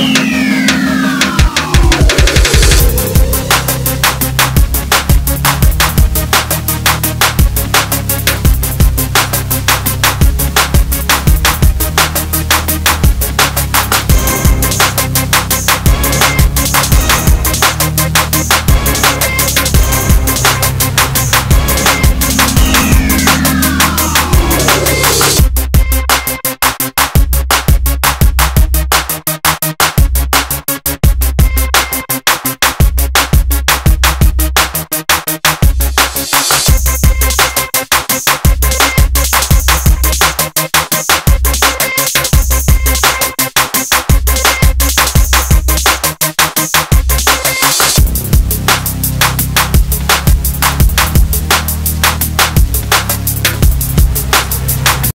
Musik